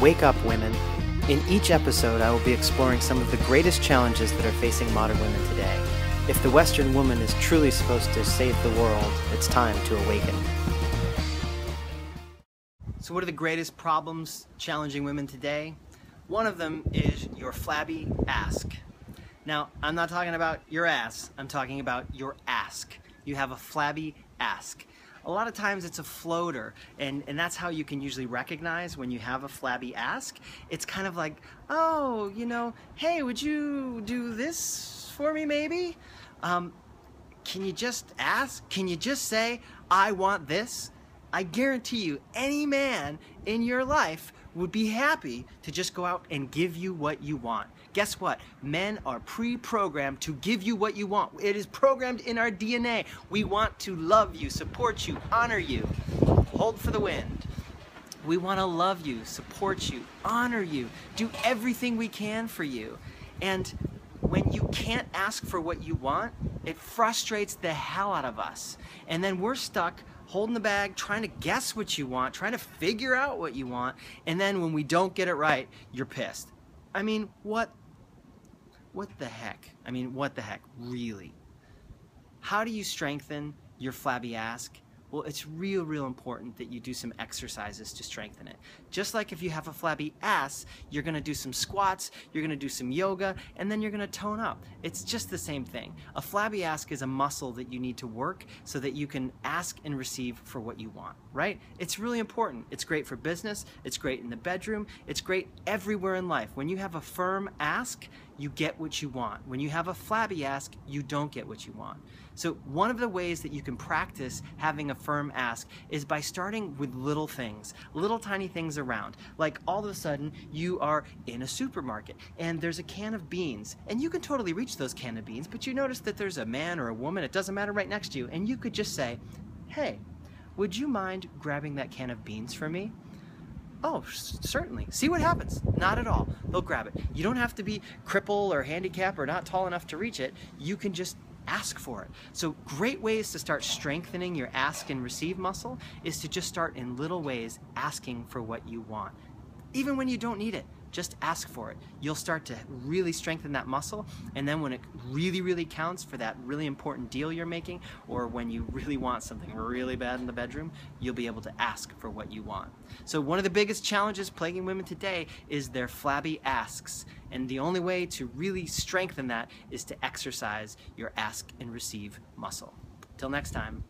Wake up, women. In each episode, I will be exploring some of the greatest challenges that are facing modern women today. If the Western woman is truly supposed to save the world, it's time to awaken. So, what are the greatest problems challenging women today? One of them is your flabby ask. Now, I'm not talking about your ass, I'm talking about your ask. You have a flabby ask. A lot of times it's a floater, and, and that's how you can usually recognize when you have a flabby ask. It's kind of like, oh, you know, hey, would you do this for me maybe? Um, can you just ask? Can you just say, I want this? I guarantee you, any man in your life would be happy to just go out and give you what you want. Guess what? Men are pre-programmed to give you what you want. It is programmed in our DNA. We want to love you, support you, honor you. Hold for the wind. We want to love you, support you, honor you, do everything we can for you. And when you can't ask for what you want, it frustrates the hell out of us. And then we're stuck holding the bag, trying to guess what you want, trying to figure out what you want, and then when we don't get it right, you're pissed. I mean, what what the heck? I mean, what the heck, really? How do you strengthen your flabby ask? Well, it's real, real important that you do some exercises to strengthen it. Just like if you have a flabby ass, you're gonna do some squats, you're gonna do some yoga, and then you're gonna tone up. It's just the same thing. A flabby ask is a muscle that you need to work so that you can ask and receive for what you want, right? It's really important. It's great for business, it's great in the bedroom, it's great everywhere in life. When you have a firm ask, you get what you want. When you have a flabby ask, you don't get what you want. So one of the ways that you can practice having a firm ask is by starting with little things, little tiny things around. Like all of a sudden you are in a supermarket and there's a can of beans and you can totally reach those can of beans, but you notice that there's a man or a woman, it doesn't matter, right next to you, and you could just say, hey, would you mind grabbing that can of beans for me? Oh, certainly. See what happens. Not at all. They'll grab it. You don't have to be crippled or handicapped or not tall enough to reach it. You can just ask for it. So great ways to start strengthening your ask and receive muscle is to just start in little ways asking for what you want. Even when you don't need it, just ask for it. You'll start to really strengthen that muscle and then when it really, really counts for that really important deal you're making or when you really want something really bad in the bedroom, you'll be able to ask for what you want. So one of the biggest challenges plaguing women today is their flabby asks. And the only way to really strengthen that is to exercise your ask and receive muscle. Till next time,